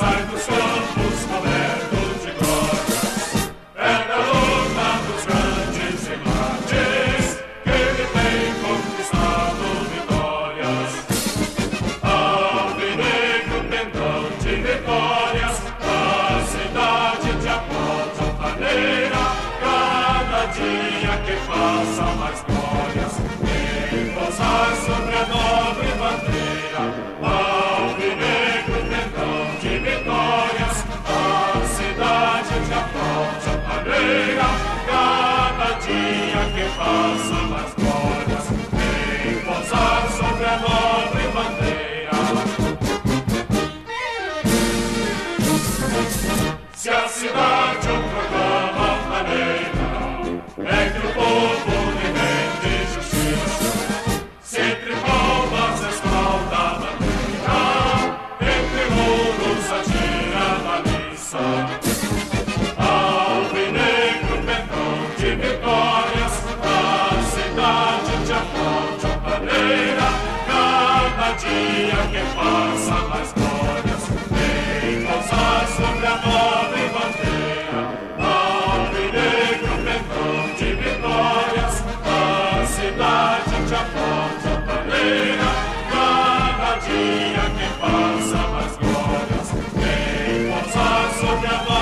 Sai do sol. Se a cidade outra dia que passa mais glórias, vem pousar sobre a glória.